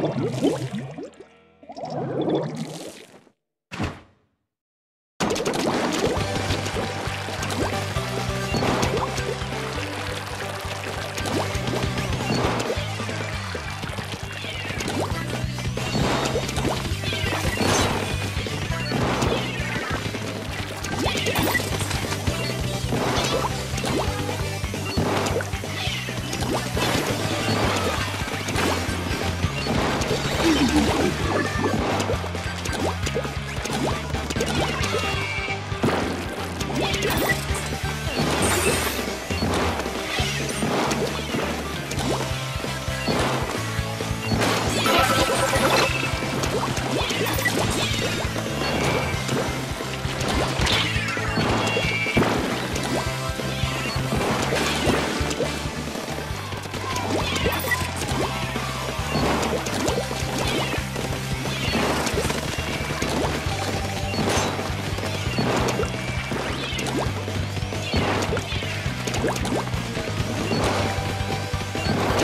Woo-hoo!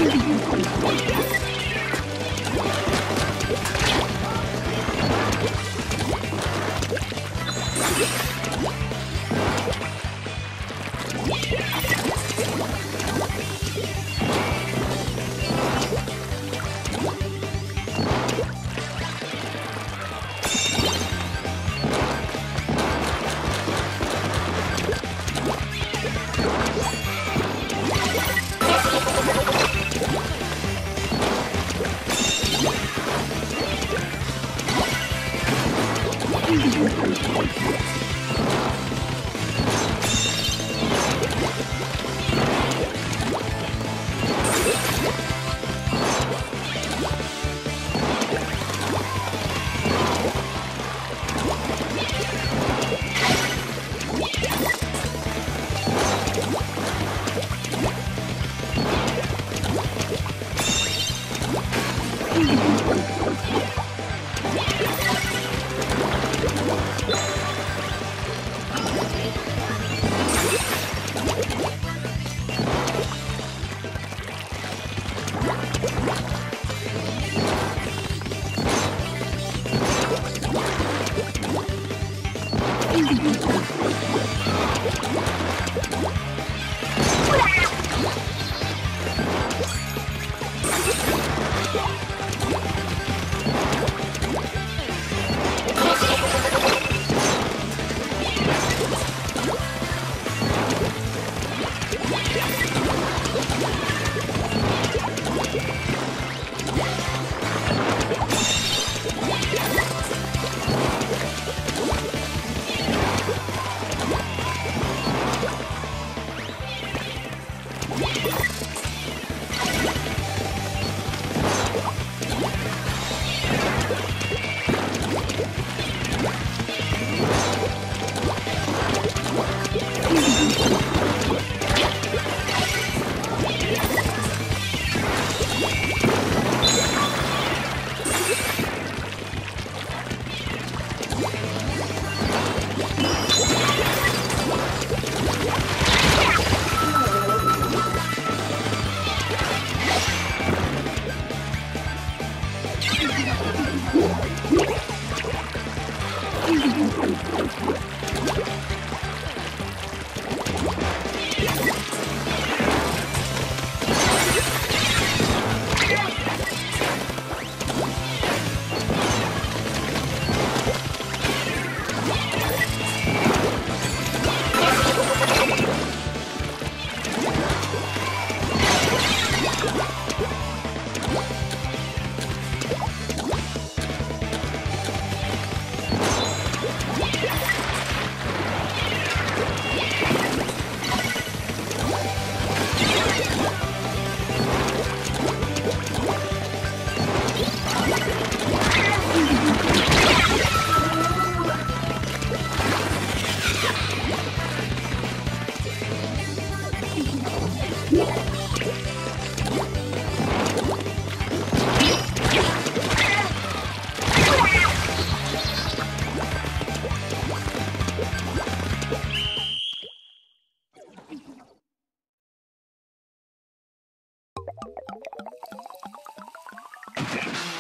いってらっしゃい! Thank you. Thank you.